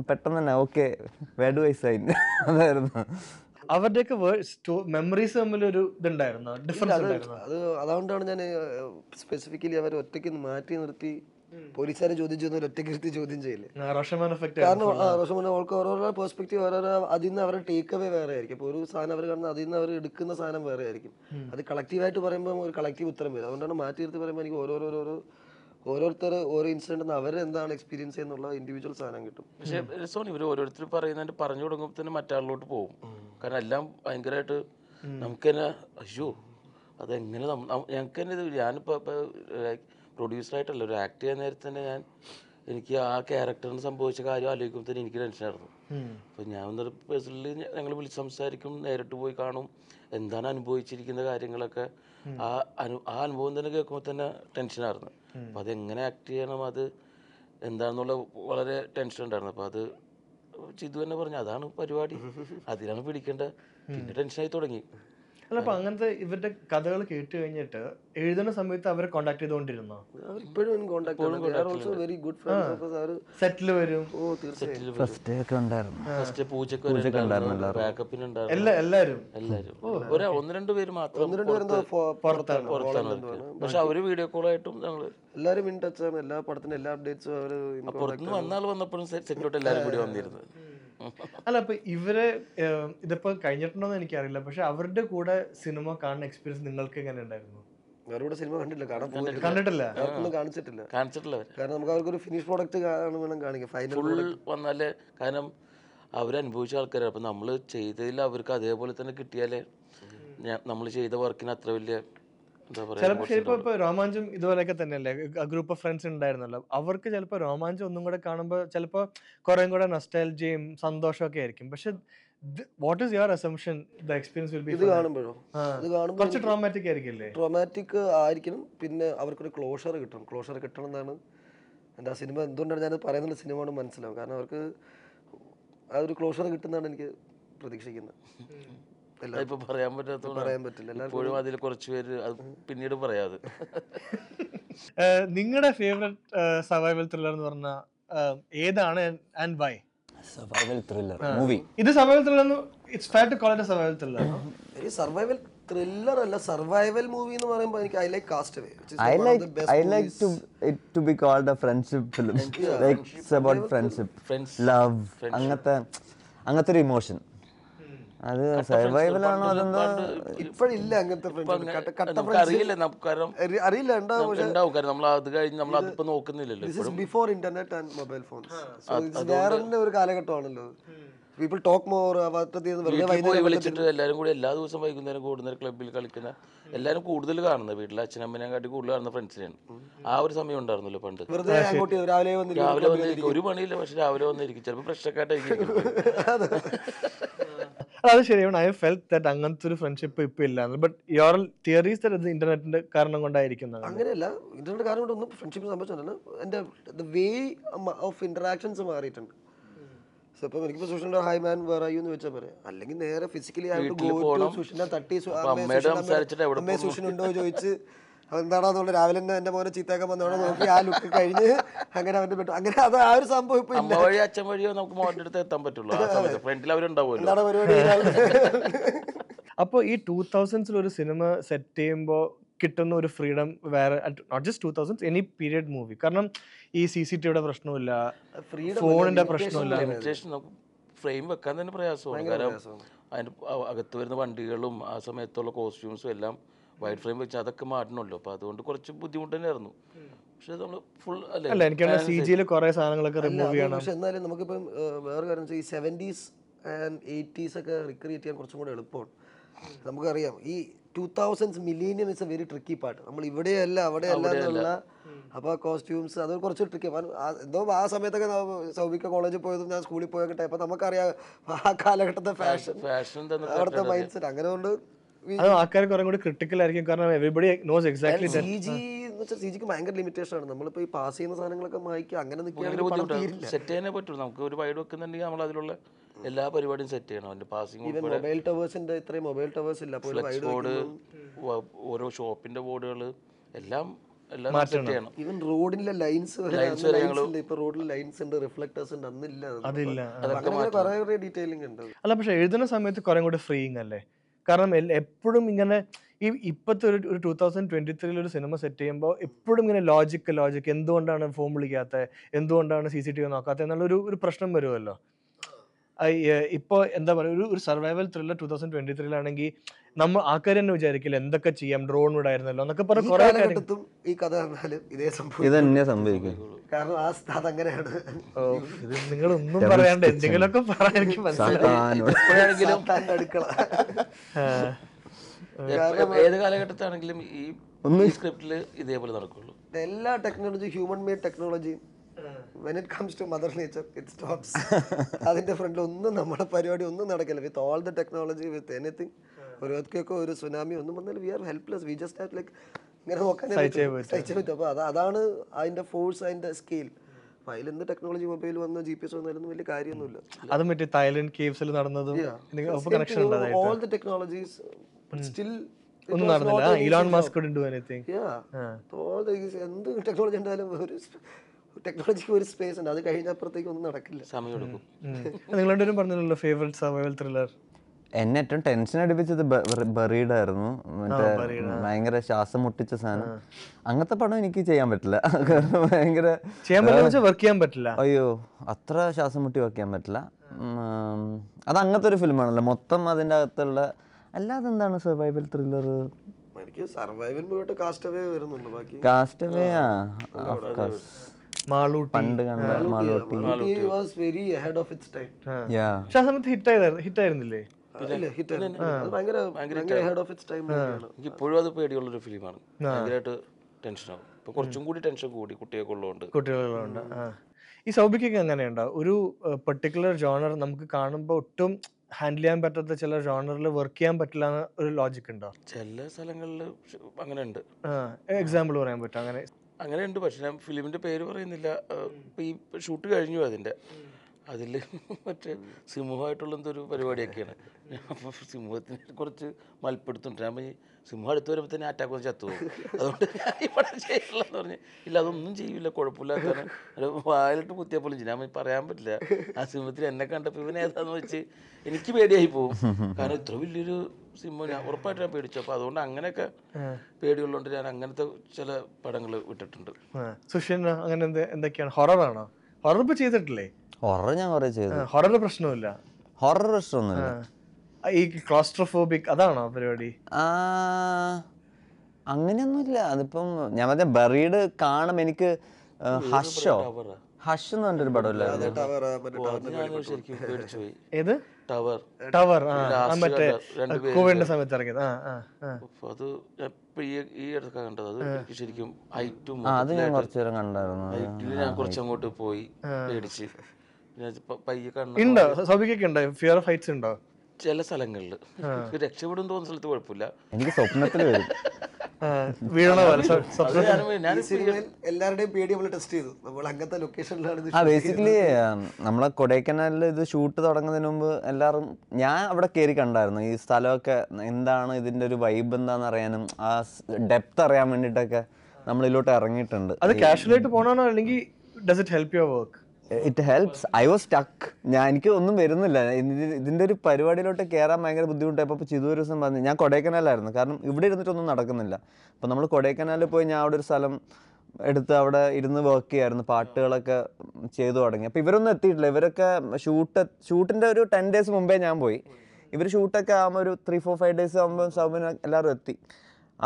പെട്ടെന്ന് തന്നെ ഓക്കെ വേഡ് വൈസ് ഐ അതായിരുന്നു. അവരുടെയൊക്കെ മെമ്മറീസ് തമ്മിൽ ഒരു ഇതുണ്ടായിരുന്നു? ഡിഫറൻസ് ഉണ്ടായിരുന്നു? അത് അതുകൊണ്ടാണ് ഞാൻ സ്പെസിഫിക്കലി അവർ ഒറ്റയ്ക്ക് മാറ്റി നിർത്തി പോലീസുകാരെ ചോദ്യം ചെയ്യുന്ന ഒറ്റയ്ക്ക് ഇരുത്തി ചോദ്യം ചെയ്യില്ലേ കാരണം റോഷമോൻ അവൾക്ക് ഓരോരോ പെർസ്പെക്റ്റീവ് ഓരോരോ അതിൽ നിന്ന് അവരുടെ ടേക്ക് അവേ വേറെ ആയിരിക്കും. ഇപ്പോൾ ഒരു സാധനം അവർ കാണുന്ന അതിൽ നിന്ന് അവർ എടുക്കുന്ന സാധനം വേറെ ആയിരിക്കും. അത് കളക്റ്റീവായിട്ട് പറയുമ്പോൾ ഒരു കളക്റ്റീവ് ഉത്തരം വരും. അതുകൊണ്ടാണ് മാറ്റി നിർത്തി പറയുമ്പോൾ എനിക്ക് ഓരോരോ ഓരോ ഓരോരുത്തർ ഓരോ ഇൻസിഡന്റ് അവർ എന്താണ് എക്സ്പീരിയൻസ് ചെയ്യുന്നുള്ള ഇൻഡിവിജ്വൽ സാധനം കിട്ടും. പക്ഷേ സോണി ഇവർ ഓരോരുത്തർ പറയുന്നതിന്റെ പറഞ്ഞു തുടങ്ങുമ്പോൾ തന്നെ മറ്റാളിലോട്ട് പോകും. കാരണം എല്ലാം ഭയങ്കരമായിട്ട് നമുക്ക് തന്നെ അയ്യോ അതെങ്ങനെ ഞങ്ങൾക്ക് തന്നെ ഇത് ഞാനിപ്പോൾ പ്രൊഡ്യൂസറായിട്ടല്ല ഒരു ആക്ട് ചെയ്യാൻ നേരത്തെ തന്നെ ഞാൻ എനിക്ക് ആ ക്യാരക്ടറിന് സംഭവിച്ച കാര്യം ആലോചിക്കുമ്പോൾ തന്നെ എനിക്ക് ടെൻഷനായിരുന്നു. അപ്പോൾ ഞാൻ വന്നിട്ട് പേഴ്സണലി ഞങ്ങൾ വിളിച്ച് സംസാരിക്കും നേരിട്ട് പോയി കാണും എന്താണ് അനുഭവിച്ചിരിക്കുന്ന കാര്യങ്ങളൊക്കെ. ആ അനു ആ അനുഭവം തന്നെ കേൾക്കുമ്പോൾ തന്നെ ടെൻഷനായിരുന്നു. അപ്പോൾ അതെങ്ങനെ ആക്ട് ചെയ്യണം അത് എന്താണെന്നുള്ള വളരെ ടെൻഷൻ ഉണ്ടായിരുന്നു അപ്പോൾ അത് ചിതു തന്നെ പറഞ്ഞു അതാണ് പരിപാടി. അതിനാണ് പിടിക്കേണ്ടത്. പിന്നെ ടെൻഷനായി തുടങ്ങി. അല്ല അപ്പൊ അങ്ങനത്തെ ഇവരുടെ കഥകൾ കേട്ട് കഴിഞ്ഞിട്ട് എഴുതുന്ന സമയത്ത് അവരെ കോണ്ടാക്ട് ചെയ്തുകൊണ്ടിരുന്നോ? ഇപ്പോഴും വെരി ഗുഡ് ഫ്രണ്ട്സ് അവർ സെറ്റിൽ വരും. ഓ തീർച്ചയായും. ഫസ്റ്റ് ഒക്കെ ഉണ്ടായിരുന്നു. ഫസ്റ്റ് പൂജക്ക് ഉണ്ടായിരുന്നു. എല്ലാ എല്ലാരും എല്ലാവരും. ഒരാ ഒന്ന് രണ്ട് പേര് മാത്രം ഒന്ന് രണ്ട് പേരെന്തോ പുറത്താണ്. പുറത്താണ്. പക്ഷെ അവർ വീഡിയോ കോളായിട്ടും ഞങ്ങൾ എല്ലാവരും ഇൻ ടച്ച് ആണ്. എല്ലാ പടത്തിന്റെ എല്ലാ അപ്ഡേറ്റ്സും അവർ പുറത്തുനിന്ന് വന്നാൾ വന്നപ്പോഴും സെറ്റിലോട്ട് എല്ലാവരും കൂടി വന്നിരുന്നത്. അല്ല അപ്പൊ ഇവരെ ഇതിപ്പോ കഴിഞ്ഞിട്ടുണ്ടോന്ന് എനിക്കറിയില്ല. പക്ഷെ അവരുടെ കൂടെ സിനിമ കാണുന്ന എക്സ്പീരിയൻസ് നിങ്ങൾക്ക് എങ്ങനെ ഉണ്ടായിരുന്നു? വേറെ സിനിമ കണ്ടില്ല കാണാൻ കണ്ടിട്ടില്ല. കാണിച്ചിട്ടില്ല അവർക്കൊന്നും കാണിച്ചിട്ടില്ല. കാണിച്ചിട്ടില്ല അവർ. കാരണം നമുക്ക് അവർക്കൊരു ഫിനിഷ് പ്രോഡക്റ്റ് വേണം കാണിക്കാം ഫൈനൽ വന്നാൽ വന്നാലേ കാരണം അവരനുഭവിച്ച ആൾക്കാരാണ് അപ്പം നമ്മൾ ചെയ്തതിൽ അവർക്ക് അതേപോലെ തന്നെ കിട്ടിയാലേ നമ്മൾ ചെയ്ത വർക്കിന് അത്ര വലിയ ചിലപ്പോ പറയുക ചിലപ്പോ ഇപ്പൊ രോമാഞ്ചം ഇതുപോലെയൊക്കെ തന്നെയല്ലേ? ഗ്രൂപ്പ് ഓഫ് ഫ്രണ്ട്സ് ഉണ്ടായിരുന്നല്ലോ. അവർക്ക് ചിലപ്പോ രോമാഞ്ചം ഒന്നും കൂടെ കാണുമ്പോൾ ചിലപ്പോ കുറെ കൂടെ നൊസ്റ്റാലജിയും സന്തോഷമൊക്കെ ആയിരിക്കും. പക്ഷെ what is your assumption the experience will be ഇത് കാണുമ്പോഴോ? ഇത് കാണുമ്പോൾ കുറച്ച് ട്രോമാറ്റിക് ആയിരിക്കില്ലേ? ട്രോമാറ്റിക് ആയിരിക്കണം. പിന്നെ അവർക്കൊരു ക്ലോഷർ കിട്ടണം. ക്ലോഷർ കിട്ടണം എന്നാണ് എന്റെ ആ സിനിമ. എന്തുകൊണ്ടാണ് ഞാൻ പറയുന്നത് സിനിമ കൊണ്ട് മനസ്സിലാവും. കാരണം അവർക്ക് ആ ഒരു ക്ലോഷർ കിട്ടുന്നതാണ് എനിക്ക് പ്രതീക്ഷിക്കുന്നത്. ഇപ്പൊ പറയാൻ പറ്റാത്തതുകൊണ്ട് പറയാൻ പറ്റില്ല. ഇപ്പോഴും അതിൽ കുറച്ച് പേര് അത് പിന്നീട് പറയാതെ നിങ്ങളുടെ ഫേവറേറ്റ് സർവൈവൽ ത്രില്ലർ എന്ന് പറഞ്ഞ ഏതാണ് and why survival thriller movie ഇത് survival thriller it's fair to call it survival thriller ഈ സർവൈവൽ ത്രില്ലർ അല്ല സർവൈവൽ മൂവി എന്ന് പറയുമ്പോൾ എനിക്ക് I like castaway I like I like to it to be called a friendship film like it's about friendship love അങ്ങനത്തെ അങ്ങനത്തെ ഒരു ഇമോഷൻ അത് സർവൈവൽ ആണോ അതെന്തോ? ഇപ്പോഴില്ല അങ്ങനത്തെ അറിയില്ല നമുക്ക് കാരണം അറിയില്ല ഉണ്ടാവും പക്ഷേ നമ്മൾ അത് കഴിഞ്ഞ് നമ്മൾ അതിപ്പോ നോക്കുന്നില്ലല്ലോ before internet and mobile phones ഒരു കാലഘട്ടമാണല്ലോ. പീപ്പിൾ ടോക്ക് മോർ വിളിച്ചിട്ട് എല്ലാവരും കൂടി എല്ലാ ദിവസവും വൈകുന്നേരം കൂടുന്ന ക്ലബ്ബിൽ കളിക്കുന്ന എല്ലാവരും കൂടുതൽ കാണുന്നത് വീട്ടിലെ അച്ഛനമ്മനെ കാട്ടി കൂടുതൽ കാണുന്ന ഫ്രണ്ട്സിനെയാണ് ആ ഒരു സമയം ഉണ്ടായിരുന്നല്ലോ പണ്ട്. രാവിലെ വന്നിരിക്കും ഒരു പണിയില്ല പക്ഷെ രാവിലെ വന്നിരിക്കും. ചിലപ്പോൾ ഫ്രഷൊക്കെ ആയിട്ടായിരിക്കും അത്. ശരിയാണ് ഐ ഫെൽറ്റ് ദാറ്റ് അങ്ങനത്തെ ഒരു ഫ്രണ്ട്ഷിപ്പ് ഇപ്പൊ ഇല്ല. ബട്ട് യുവർ തിയറീസ് ദാറ്റ് ഇന്റർനെറ്റിന്റെ കാരണം കൊണ്ടായിരിക്കുന്നത് അങ്ങനെയല്ല. ഇന്റർനെറ്റ് കാരണം കൊണ്ടൊന്നും ഫ്രണ്ട്ഷിപ്പ് സംഭവിച്ചില്ല എന്റെ വേ ഓഫ് ഇന്ററാക്ഷൻസ് മാറിയിട്ടുണ്ട്. സോ ഇപ്പം എനിക്കിപ്പോൾ സുഷിന്റെ ഹൈ മാൻ വേറെ ആയി എന്ന് വെച്ചാൽ പറയാം അല്ലെങ്കിൽ നേരെ ഫിസിക്കലി ആയിട്ട് ഗോ സുഷിനെ തട്ടി അമ്മേ, സുഷിന്റെ? സുഷിനുണ്ടോ ചോദിച്ച് എന്താണെന്നുള്ള രാവിലെ തന്നെ എന്റെ മോനെ ചീത്തയാക്കാൻ വന്നവിടെ നോക്കി ആ ലുക്ക് കഴിഞ്ഞ് അങ്ങനെ അവന്റെ പെട്ടു. അങ്ങനെ അത് ആ ഒരു സംഭവം ഇപ്പൊ ഇല്ല. വഴി അച്ഛൻ വഴിയോ നമുക്ക് മോന്റെ അടുത്ത് എത്താൻ പറ്റുള്ളൂ. ഫ്രണ്ടിൽ അവരുണ്ടാവുമല്ലോ. എന്താണ് പരിപാടി അപ്പോൾ ഈ ടൂ തൗസൻഡ്സിൽ ഒരു സിനിമ സെറ്റ് ചെയ്യുമ്പോൾ കിട്ടുന്ന ഒരു ഫ്രീഡം വേറെ not just two thousand any period movie കാരണം ഈ സി സി ടിയുടെ പ്രശ്നമില്ല ഫോണിന്റെ പ്രശ്നമില്ല ഫ്രെയിം വെക്കാൻ തന്നെ പ്രയാസമാണ്. അതിന്റെ കാരണം. അതിന്റെ അകത്ത് വരുന്ന വണ്ടികളും ആ സമയത്തുള്ള കോസ്റ്റ്യൂംസും എല്ലാം വൈറ്റ് ഫ്രെയിം വെച്ച് അതൊക്കെ മാറ്റണമല്ലോ. അപ്പോൾ അതുകൊണ്ട് കുറച്ച് ബുദ്ധിമുട്ട് തന്നെയായിരുന്നു. പക്ഷെ നമ്മൾ ഫുൾ അല്ല? എനിക്ക് സി ജിയിൽ കുറെ സാധനങ്ങളൊക്കെ റിമൂവ് ചെയ്യണം. പക്ഷെ എന്നാലും നമുക്കിപ്പം വേറെ കാര്യം വെച്ചാൽ ഈ സെവന്റീസ് ആൻഡ് എയ്റ്റീസ് ഒക്കെ റിക്രിയേറ്റ് ചെയ്യാൻ കുറച്ചും കൂടെ എളുപ്പമാണ്. നമുക്കറിയാം ഈ two thousands millennium is a very tricky part നമ്മൾ ഇവിടെയല്ല അവിടെയല്ല എന്നുള്ള അപ്പോൾ കോസ്റ്റ്യൂംസ് അത് കുറച്ച് ട്രിക്കി എന്തോ ആ സമയത്തൊക്കെ സൗബിക്ക കോളേജിൽ പോയതും ഞാൻ സ്കൂളിൽ പോയൊക്കെ അപ്പോൾ നമുക്കറിയാം ആ കാലഘട്ടത്തെ ഫാഷൻ ഫാഷൻ തന്നെ അവിടുത്തെ മൈൻഡ് സെറ്റ് അങ്ങനെ കൊണ്ട് ആൾക്കാർ കുറെ കൂടി ക്രിട്ടിക്കൽ ആയിരിക്കും. കാരണം everybody knows exactly C G എന്ന് വെച്ചാൽ സി ജിക്ക് ഭയങ്കര ലിമിറ്റേഷൻ ആണ്. നമ്മളിപ്പോൾ ഈ പാസ് ചെയ്യുന്ന സാധനങ്ങളൊക്കെ മായ്ക്കുക അങ്ങനെ നിൽക്കുകയാണെങ്കിൽ സെറ്റ് ചെയ്യാനേ പറ്റുള്ളൂ നമുക്ക് ഒരു വൈഡ് വെക്കുന്നുണ്ടെങ്കിൽ നമ്മൾ അതിലുള്ള എല്ലാ പരിപാടിയും സെറ്റ് ചെയ്യണം. അവന്റെ പാസിംഗ് മൊബൈൽ ടവേഴ്സിന്റെ ഇത്രയും മൊബൈൽ ടവേഴ്സ് ഇല്ല. ഫ്ലെക്സ് ബോർഡ് ഓരോ ഷോപ്പിന്റെ ബോർഡുകൾ എല്ലാം എല്ലാം സെറ്റ് ചെയ്യണം. ഈവൻ റോഡിലെ ലൈൻസ് ഇപ്പൊ റോഡിൽ ലൈൻസ് ഉണ്ട് റിഫ്ലക്ടേഴ്സ് ഉണ്ട്. അന്നില്ല. അതില്ല. കുറെ ഡീറ്റെയിലിംഗ് ഉണ്ട്. അല്ല പക്ഷെ എഴുതുന്ന സമയത്ത് കുറെ കൂടി ഫ്രീയിങ് അല്ലേ? കാരണം എപ്പോഴും ഇങ്ങനെ ഈ ഇപ്പോഴത്തെ ഒരു ഒരു ടൂ തൗസൻഡ് ട്വന്റി ത്രീയിൽ ഒരു സിനിമ സെറ്റ് ചെയ്യുമ്പോൾ എപ്പോഴും ഇങ്ങനെ ലോജിക്ക് ലോജിക്ക് എന്തുകൊണ്ടാണ് ഫോം വിളിക്കാത്തത് എന്തുകൊണ്ടാണ് സി സി ടി വി നോക്കാത്തത് എന്നുള്ളൊരു ഒരു പ്രശ്നം വരുമല്ലോ ഇപ്പോൾ എന്താ പറയുക ഒരു ഒരു survival thriller two thousand twenty ത്രീലാണെങ്കിൽ നമ്മൾ ആൾക്കാർ തന്നെ വിചാരിക്കില്ല എന്തൊക്കെ ചെയ്യാം ഡ്രോൺ ഉണ്ടായിരുന്നല്ലോ എന്നൊക്കെ പറഞ്ഞ കുറെ കാലഘട്ടത്തും ഈ കഥ പറഞ്ഞാലും ഇതേ സംഭവം ഇത് തന്നെ സംഭവിക്കും. കാരണം ആ സ്ഥ- അങ്ങനെയാണ് ഓ ഒന്നും നിങ്ങളൊന്നും പറയാണ്ട് എന്തെങ്കിലുമൊക്കെ പറയാൻ എനിക്ക് മനസ്സിലായി അടുക്കള. ഏത് കാലഘട്ടത്താണെങ്കിലും ഈ സ്ക്രിപ്റ്റിൽ ഇതേപോലെ നടക്കുള്ളൂ. എല്ലാ ടെക്നോളജി ഹ്യൂമൻ മെയ്ഡ് ടെക്നോളജിയും when it comes to mother nature it stops അതിന്റെ ഫ്രണ്ടിൽ ഒന്നും നമ്മുടെ പരിപാടി ഒന്നും നടക്കില്ല. With all the technology with anything ഒരു earthquake ഒരു സുനാമി ഒന്നും വന്നാലും we are helpless we just have like ഇങ്ങനെ നോക്കാൻ സഹിച്ചേ പറ്റൂ. അപ്പോൾ അത് അതാണ് അതിന്റെ ഫോഴ്സ് അതിന്റെ സ്കെയിൽ എന്ത് ടെക്നോളജി മൊബൈൽ വന്ന ജി പി എസ് വന്നാലൊന്നും വലിയ കാര്യമൊന്നുമില്ല. അത് മറ്റേ തായ്ലൻഡ് കേവ്സിൽ നടന്നതും connection all the technologies still ഒന്നും നടന്നില്ല. ഇലോൺ മാസ്ക് എന്ത് ടെക്നോളജി ഉണ്ടായാലും ഒരു ടെക്നോളജിക്ക് ഒരു സ്പേസ് ഉണ്ട്. അത് കഴിഞ്ഞപ്പുറത്തേക്ക് ഒന്നും നടക്കില്ല. സമയം എടുക്കും. നിങ്ങൾ രണ്ടുപേരും പറഞ്ഞല്ലോ ഫേവറേറ്റ് സർവൈവൽ ത്രില്ലർ എന്നെ ഏറ്റവും ടെൻഷൻ അടിപ്പിച്ചത് ബറീഡ് ആയിരുന്നു. മറ്റേ ഭയങ്കര ശ്വാസം മുട്ടിച്ച സാധനം. അങ്ങനത്തെ പടം എനിക്ക് ചെയ്യാൻ പറ്റില്ല. കാരണം ഭയങ്കര വർക്ക് ചെയ്യാൻ പറ്റില്ല. അയ്യോ അത്ര ശ്വാസം മുട്ടി വർക്ക് ചെയ്യാൻ പറ്റില്ല. അത് അങ്ങനത്തെ ഒരു ഫിലിമാണല്ലോ മൊത്തം അതിന്റെ അകത്തുള്ള അല്ലാതെ എന്താണ് സർവൈവൽ ത്രില്ലർ എനിക്ക് സർവൈവൽ മൂവിട്ട് കാസ്റ്റ് അവേ വരുന്നുണ്ട്. ബാക്കി കാസ്റ്റവേ ആ? മാളൂട്ടി പണ്ട് കണ്ട Malootty. Was very ahead of its time yeah പക്ഷെ ആ സമയത്ത് ഹിറ്റ് ആയിരുന്നു ഹിറ്റ് ആയിരുന്നില്ലേ ഹിറ്റ് അത് പേടിയുള്ള ഒരു അഹെഡ് ഓഫ് ഇറ്റ്സ് ടൈം എനിക്ക് ഇപ്പോഴും അത് പേടിയുള്ളൊരു ഫിലിമാണ്. ഭയങ്കരമായിട്ട് ടെൻഷനാവും ഇപ്പൊ കുറച്ചും കൂടി ടെൻഷൻ കൂടി കുട്ടിയൊക്കെ ഉള്ളതുകൊണ്ട് കുട്ടികളുള്ളതുകൊണ്ട് ഈ സൗബിക്കൊക്കെ അങ്ങനെയുണ്ടോ ഒരു പെർട്ടിക്കുലർ ജോണർ നമുക്ക് കാണുമ്പോൾ ഒട്ടും ഹാൻഡിൽ ചെയ്യാൻ പറ്റാത്ത ചില ജോണറിൽ വർക്ക് ചെയ്യാൻ പറ്റില്ല എന്ന് ഒരു ലോജിക് ഉണ്ടോ? ചില സ്ഥലങ്ങളിൽ അങ്ങനെ ഉണ്ട് എക്സാമ്പിൾ പറയാൻ പറ്റും അങ്ങനെ അങ്ങനെ ഉണ്ട് പക്ഷെ ഞാൻ ഫിലിമിന്റെ പേര് പറയുന്നില്ല. ഈ ഷൂട്ട് കഴിഞ്ഞു അതിന്റെ. അതിൽ മറ്റേ സിംഹമായിട്ടുള്ള എന്തൊരു പരിപാടിയൊക്കെയാണ്. അപ്പോൾ സിംഹത്തിനെ കുറച്ച് മൽപ്പെടുത്തുണ്ട്. ഞാൻ പറഞ്ഞു സിംഹം അടുത്ത് വരുമ്പോൾ തന്നെ അറ്റാക്ക് വന്ന് ചത്തുപോകും. അതുകൊണ്ട് ഞാൻ ഈ പടം ചെയ്യില്ലെന്ന് പറഞ്ഞ് ഇല്ല അതൊന്നും ചെയ്യില്ല കുഴപ്പമില്ല അത് വായിലിട്ട് ചെയ്യും. ഞാൻ പറയാൻ പറ്റില്ല. ആ സിംഹത്തിൽ എന്നെ കണ്ടപ്പോൾ ഇവൻ ഏതാന്ന് വെച്ച് എനിക്ക് പേടിയായി പോകും കാരണം ഇത്ര വലിയൊരു സിംഹം ഞാൻ ഉറപ്പായിട്ട് ഞാൻ പേടിച്ചു. അപ്പോൾ അതുകൊണ്ട് അങ്ങനെയൊക്കെ പേടിയുള്ളതുകൊണ്ട് ഞാൻ അങ്ങനത്തെ ചില പടങ്ങൾ വിട്ടിട്ടുണ്ട്. സുഷ്യൻ അങ്ങനെ എന്ത് എന്തൊക്കെയാണ്? ഹൊറർ ആണോ? ഹൊറർ ഇപ്പൊ ചെയ്തിട്ടില്ലേ? ഹൊറർ ഞാൻ കുറേ ചെയ്തു. ഹൊറർ പ്രശ്നമില്ല. ഹൊറർ പ്രശ്നമൊന്നുമില്ല. ഈ ക്ലോസ്ട്രോഫോബിക് അതാണോ പരിപാടി? ആ, അങ്ങനെയൊന്നുമില്ല. അതിപ്പം ഞാൻ മറ്റേ ബറീഡ് കാണും. എനിക്ക് ഹഷോ ഹഷ് എന്ന് പറഞ്ഞൊരു പടമില്ല ഏത്? ടവർ. ടവർ മറ്റേ കോവിഡിന്റെ സമയത്ത് ഇറങ്ങിയത്. അത് ഈ അടുത്തൊക്കെ കണ്ടത്. അത് ശരിക്കും ഹൈറ്റും അത് ഞാൻ കുറച്ചു നേരം കണ്ടായിരുന്നു. ഹൈറ്റിൽ ഞാൻ കുറച്ചങ്ങോട്ട് പോയി പേടിച്ച്. ഉണ്ടോ? സൗബിക്കൊക്കെ ഉണ്ടോ? ഫിയർ ഓഫ് ഹൈറ്റ്സ് ഉണ്ടോ? ചില സ്ഥലങ്ങളിൽ. രക്ഷപ്പെടും തോന്നുന്ന സ്ഥലത്ത് കുഴപ്പമില്ല. എനിക്ക് സ്വപ്നത്തിൽ. വരും വീഴണ എല്ലാവരുടെയും പേടി നമ്മൾ ടെസ്റ്റ് ചെയ്തു. നമ്മൾ അങ്ങനത്തെ ലൊക്കേഷനിലാണ് ഇത് ആ ബേസിക്കലി നമ്മളെ കൊടൈക്കനാലിൽ ഇത് ഷൂട്ട് തുടങ്ങുന്നതിന് മുമ്പ് എല്ലാവരും ഞാൻ അവിടെ കയറി കണ്ടായിരുന്നു. ഈ സ്ഥലമൊക്കെ എന്താണ് ഇതിന്റെ ഒരു വൈബ് എന്താന്ന് അറിയാനും ആ ഡെപ്ത് അറിയാൻ വേണ്ടിട്ടൊക്കെ നമ്മൾ ഇതിലോട്ട് ഇറങ്ങിയിട്ടുണ്ട്. അത് കാഷ്വലായിട്ട് പോകണോ അല്ലെങ്കിൽ does it help your work it helps I was stuck ഞാൻ എനിക്ക് ഒന്നും വരുന്നില്ല. ഇതിന്റെ ഒരു പരിപാടിയിലോട്ട് കയറാൻ ഭയങ്കര ബുദ്ധിമുട്ടായപ്പോൾ അപ്പോൾ ചിതു ഒരു ദിവസം പറഞ്ഞു ഞാൻ കൊടൈക്കനാലായിരുന്നു കാരണം ഇവിടെ ഇരുന്നിട്ടൊന്നും നടക്കുന്നില്ല. അപ്പോൾ നമ്മൾ കൊടൈക്കനാലിൽ പോയി ഞാൻ അവിടെ ഒരു സ്ഥലം എടുത്ത് അവിടെ ഇരുന്ന് വർക്ക് ചെയ്യായിരുന്നു. പാട്ടുകളൊക്കെ ചെയ്തു തുടങ്ങി. അപ്പോൾ ഇവരൊന്നും എത്തിയിട്ടില്ല. ഇവരൊക്കെ ഷൂട്ട് ഷൂട്ടിന്റെ ഒരു ടെൻ ഡേയ്സ് മുമ്പേ ഞാൻ പോയി. ഇവർ ഷൂട്ടൊക്കെ ആകുമ്പോൾ ഒരു ത്രീ ഫോർ ഫൈവ് ഡേയ്സ് ആകുമ്പോൾ സൗബിന് എല്ലാവരും എത്തി.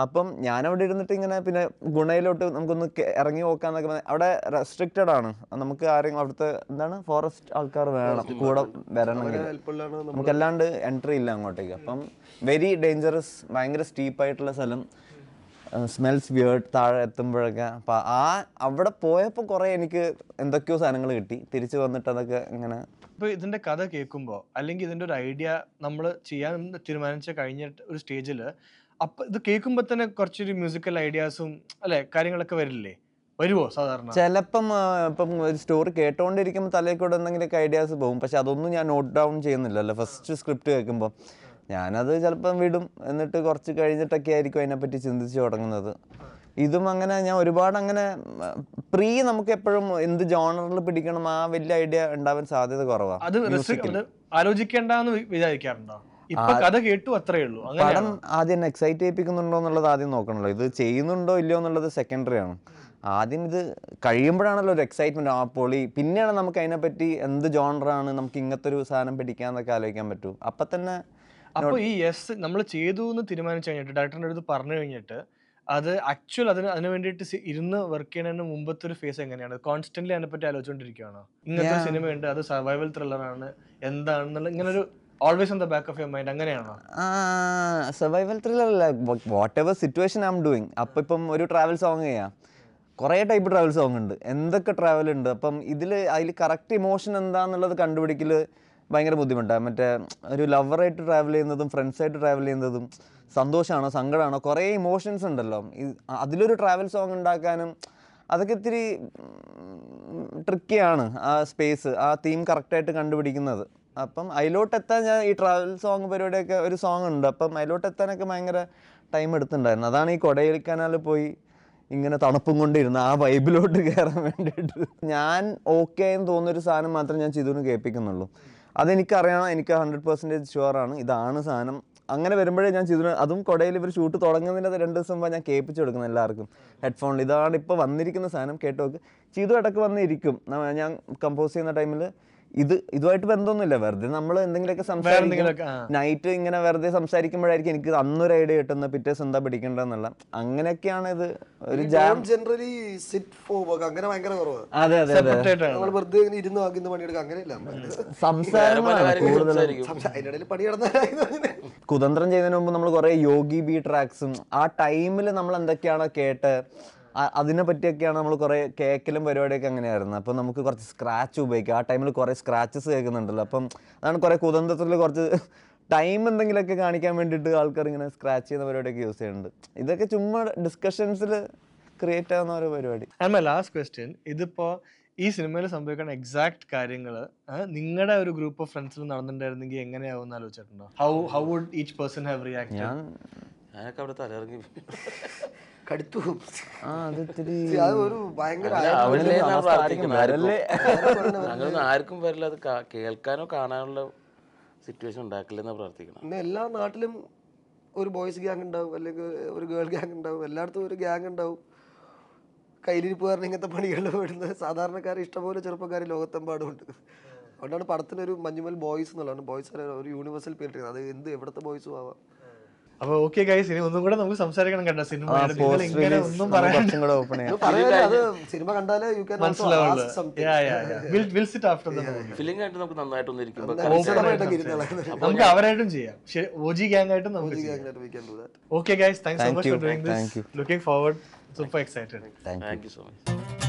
അപ്പം ഞാനവിടെ ഇരുന്നിട്ട് ഇങ്ങനെ പിന്നെ ഗുണയിലോട്ട് നമുക്കൊന്ന് ഇറങ്ങി നോക്കാന്നൊക്കെ പറഞ്ഞാൽ അവിടെ റെസ്ട്രിക്റ്റഡ് ആണ്. നമുക്ക് ആരെങ്കിലും അവിടുത്തെ എന്താണ് ഫോറസ്റ്റ് ആൾക്കാർ വേണം കൂടെ വരണമെങ്കിൽ. നമുക്കല്ലാണ്ട് എൻട്രി ഇല്ല അങ്ങോട്ടേക്ക്. അപ്പം വെരി ഡേഞ്ചറസ് ഭയങ്കര സ്റ്റീപ്പായിട്ടുള്ള സ്ഥലം. സ്മെൽസ് വിയേർഡ് താഴെ എത്തുമ്പോഴൊക്കെ. അപ്പം ആ അവിടെ പോയപ്പോൾ കുറേ എനിക്ക് എന്തൊക്കെയോ സാധനങ്ങൾ കിട്ടി. തിരിച്ചു വന്നിട്ട് അതൊക്കെ ഇങ്ങനെ ഇപ്പൊ ഇതിന്റെ കഥ കേൾക്കുമ്പോൾ അല്ലെങ്കിൽ ഇതിന്റെ ഒരു ഐഡിയ നമ്മൾ ചെയ്യാൻ തീരുമാനിച്ച കഴിഞ്ഞ ഒരു സ്റ്റേജിൽ അപ്പൊ ഇത് കേൾക്കുമ്പോൾ തന്നെ കുറച്ചൊരു മ്യൂസിക്കൽ ഐഡിയാസും അല്ലെ കാര്യങ്ങളൊക്കെ വരില്ലേ? വരുവോ സാധാരണ? ചിലപ്പം ഇപ്പം ഒരു സ്റ്റോറി കേട്ടോണ്ടിരിക്കുമ്പോൾ തലയിൽ കൂടെ എന്തെങ്കിലുമൊക്കെ ഐഡിയാസ് പോകും. പക്ഷെ അതൊന്നും ഞാൻ നോട്ട് ഡൗൺ ചെയ്യുന്നില്ലല്ലോ. ഫസ്റ്റ് സ്ക്രിപ്റ്റ് കേൾക്കുമ്പോൾ ഞാനത് ചിലപ്പം വിടും. എന്നിട്ട് കുറച്ച് കഴിഞ്ഞിട്ടൊക്കെ ആയിരിക്കും അതിനെപ്പറ്റി ചിന്തിച്ച് തുടങ്ങുന്നത്. ഇതും അങ്ങനെ ഞാൻ ഒരുപാട് അങ്ങനെ പ്രീ നമുക്ക് എപ്പോഴും എന്ത് ജോണറിൽ പിടിക്കണം ആ വലിയ ഐഡിയ ഉണ്ടാവാൻ സാധ്യത കുറവാണ് അത് ആലോചിക്കേണ്ടെന്ന് വിചാരിക്കാറുണ്ടോ? കഥ കേട്ടു അത്രേ ഉള്ളൂ. പടം ആദ്യം എക്സൈറ്റ് ചെയ്യിപ്പിക്കുന്നുണ്ടോ എന്നുള്ളത് ആദ്യം നോക്കണല്ലോ. ഇത് ചെയ്യുന്നുണ്ടോ ഇല്ലയോ എന്നുള്ളത് സെക്കൻഡറി ആണ്. ആദ്യം ഇത് കഴിയുമ്പോഴാണല്ലോ ഒരു എക്സൈറ്റ്മെന്റ് ആ പൊളി പിന്നെയാണ് നമുക്ക് അതിനെപ്പറ്റി എന്ത് ജോണറാണ് നമുക്ക് ഇങ്ങനത്തെ ഒരു സാധനം പിടിക്കാന്നൊക്കെ ആലോചിക്കാൻ പറ്റൂ. അപ്പൊ തന്നെ അപ്പൊ ഈ യെസ് നമ്മൾ ചെയ്തു എന്ന് തീരുമാനിച്ചു കഴിഞ്ഞിട്ട് ഡയറക്ടറിന്റെ അടുത്ത് പറഞ്ഞു കഴിഞ്ഞിട്ട് അത് ആക്ച്വൽ അതിന് അതിന് വേണ്ടിയിട്ട് ഇരുന്ന് വർക്ക് ചെയ്യുന്നതിന് മുമ്പത്തെ ഒരു ഫേസ് എങ്ങനെയാണ് കോൺസ്റ്റന്റ്ലി അതിനെ പറ്റി ആലോചിച്ചുകൊണ്ടിരിക്കുകയാണോ ഇങ്ങനത്തെ. സിനിമയുണ്ട് അത് സർവൈവൽ ത്രില്ലറാണ് എന്താണെന്നുള്ള ഇങ്ങനെ ഒരു always on the back of your mind അങ്ങനെയാണോ? സർവൈവൽ ത്രില്ലർ അല്ല. Whatever situation I M doing അപ്പം ഇപ്പം ഒരു ട്രാവൽ സോങ് ചെയ്യാം. കുറേ ടൈപ്പ് ട്രാവൽ സോങ് ഉണ്ട്. എന്തൊക്കെ ട്രാവൽ ഉണ്ട്? അപ്പം ഇതിൽ അതിൽ കറക്റ്റ് ഇമോഷൻ എന്താണെന്നുള്ളത് കണ്ടുപിടിക്കൽ ഭയങ്കര ബുദ്ധിമുട്ടാണ് മറ്റേ ഒരു ലവറായിട്ട് ട്രാവൽ ചെയ്യുന്നതും ഫ്രണ്ട്സായിട്ട് ട്രാവൽ ചെയ്യുന്നതും സന്തോഷമാണോ സങ്കടമാണോ കുറേ ഇമോഷൻസ് ഉണ്ടല്ലോ. അതിലൊരു ട്രാവൽ സോങ് ഉണ്ടാക്കാനും അതൊക്കെ ഇത്തിരി ട്രിക്കിയാണ് ആ സ്പേസ് ആ തീം കറക്റ്റായിട്ട് കണ്ടുപിടിക്കുന്നത്. അപ്പം അതിലോട്ട് എത്താൻ ഞാൻ ഈ ട്രാവൽ സോങ് പരിപാടിയൊക്കെ ഒരു സോങ് ഉണ്ട്. അപ്പം അതിലോട്ട് എത്താനൊക്കെ ഭയങ്കര ടൈം എടുത്തിട്ടുണ്ടായിരുന്നു. അതാണ് ഈ കൊടയിൽ കനാലിൽ പോയി ഇങ്ങനെ തണുപ്പും കൊണ്ടിരുന്ന ആ വൈബിലോട്ട് കയറാൻ വേണ്ടിയിട്ട്. ഞാൻ ഓക്കെ എന്ന് തോന്നുന്നൊരു സാധനം മാത്രം ഞാൻ ചിതുവിന് കേൾപ്പിക്കുന്നുള്ളൂ. അതെനിക്കറിയണം. എനിക്ക് ഹൺഡ്രഡ് പെർസെന്റേജ് ഷുവറാണ് ഇതാണ് സാധനം. അങ്ങനെ വരുമ്പോഴേ ഞാൻ ചിതുവിന് അതും കൊടയിൽ ഇവർ ഷൂട്ട് തുടങ്ങുന്നതിന്റെ രണ്ട് ദിവസം മുമ്പ് ഞാൻ കേൾപ്പിച്ചു കൊടുക്കുന്നത് എല്ലാവർക്കും. ഹെഡ്ഫോണിൽ ഇതാണ് ഇപ്പോൾ വന്നിരിക്കുന്ന സാധനം. കേട്ട് നോക്ക് ചിതു ഇടയ്ക്ക് വന്നിരിക്കും ഞാൻ കമ്പോസ് ചെയ്യുന്ന ടൈമിൽ ഇത് ഇതുമായിട്ട് ബന്ധമൊന്നുമില്ല. വെറുതെ നമ്മൾ എന്തെങ്കിലുമൊക്കെ സംസാരിക്കും. നൈറ്റ് ഇങ്ങനെ വെറുതെ സംസാരിക്കുമ്പോഴായിരിക്കും എനിക്ക് അന്നൊരു ഐഡിയ കിട്ടുന്ന പിറ്റേ ദിവസം എന്താ പിടിക്കേണ്ടതെന്നുള്ള അങ്ങനെയൊക്കെയാണ് ഇത് ഒരു jam generally sit for work അങ്ങനെ ഭയങ്കര അതെ അതെ അതെ. നമ്മൾ വെറുതെ ഇങ്ങനെ ഇരുന്ന് വാങ്ങിന്ന് പണിയെടുക്കുക അങ്ങനെയല്ല. അതിനിടയിൽ പണി കുതന്ത്രം ചെയ്യുന്നതിന് മുമ്പ് നമ്മൾ കുറെ യോഗി ബി ട്രാക്സും ആ ടൈമിൽ നമ്മൾ എന്തൊക്കെയാണോ കേട്ട് അതിനെ പറ്റിയൊക്കെയാണ് നമ്മൾ കുറേ കേക്കലും പരിപാടിയൊക്കെ അങ്ങനെയായിരുന്നു. അപ്പം നമുക്ക് കുറച്ച് സ്ക്രാച്ച് ഉപയോഗിക്കാം. ആ ടൈമിൽ കുറേ സ്ക്രാച്ചസ് കേൾക്കുന്നുണ്ടല്ലോ. അപ്പം അതാണ് കുറേ കുതന്ത്രത്തിൽ കുറച്ച് ടൈം എന്തെങ്കിലുമൊക്കെ കാണിക്കാൻ വേണ്ടിയിട്ട് ആൾക്കാർ ഇങ്ങനെ സ്ക്രാച്ച് ചെയ്യുന്ന പരിപാടിയൊക്കെ യൂസ് ചെയ്യുന്നുണ്ട്. ഇതൊക്കെ ചുമ്മാ ഡിസ്കഷൻസിൽ ക്രിയേറ്റ് ആവുന്ന ഒരു പരിപാടി. ആൻഡ് മൈ ലാസ്റ്റ് ക്വസ്റ്റ്യൻ ഇതിപ്പോ ഈ സിനിമയിൽ സംഭവിക്കുന്ന എക്സാക്ട് കാര്യങ്ങൾ നിങ്ങളുടെ ഒരു ഗ്രൂപ്പ് ഓഫ് ഫ്രണ്ട്സിൽ നടന്നിട്ടുണ്ടായിരുന്നെങ്കിൽ എങ്ങനെയാവും എന്ന് ആലോചിച്ചിട്ടുണ്ടോ? How how would each person have react ഞാൻ ഞാനൊക്കെ അവിടെ തലയിറങ്ങി കടുത്തു. ആർക്കും- വരില്ല. അത് കേൾക്കാനോ കാണാനുള്ള സിറ്റുവേഷൻ ഉണ്ടാക്കില്ലെന്നാ പ്രാർത്ഥിക്കണം. പിന്നെ എല്ലാ നാട്ടിലും ഒരു ബോയ്സ് ഗ്യാങ് ഉണ്ടാവും അല്ലെങ്കിൽ ഒരു ഗേൾ ഗ്യാങ് ഉണ്ടാവും എല്ലായിടത്തും ഒരു ഗ്യാങ് ഉണ്ടാവും. കയ്യിലിരിപ്പുകാരൻ ഇങ്ങനത്തെ പണികളിൽ പെടുന്ന സാധാരണക്കാർ ഇഷ്ടംപോലെ ചെറുപ്പക്കാർ ലോകത്തെമ്പാടും ഉണ്ട്. അതുകൊണ്ടാണ് പടത്തിനൊരു മഞ്ഞുമൽ ബോയ്സ് എന്നുള്ളതാണ്. ബോയ്സ് ഒരു യൂണിവേഴ്സൽ പേരിട്ടിരിക്കുന്നത് അത് എന്ത് എവിടുത്തെ ബോയ്സും ആവാം. അപ്പൊ ഓക്കെ ഗൈസ് ഇനി ഒന്നും കൂടെ നമുക്ക് സംസാരിക്കണം കണ്ട സിനിമ. ഒന്നും നമുക്ക് പറയാൻ കുറച്ചും ഓപ്പൺ ചെയ്യാം. അത് സിനിമ കണ്ടാലേ യു ക്യാൻ മനസ്സിലാവുള്ളൂ. Will sit after the movie film ആയിട്ട് നമുക്ക് നന്നായിട്ടൊന്ന് നമുക്ക് അവരായിട്ടും ചെയ്യാം. ശരി ഒ ജി ഗ്യാങ് ആയിട്ടും നമുക്ക് okay guys thanks so much for doing this looking forward super excited thank you so much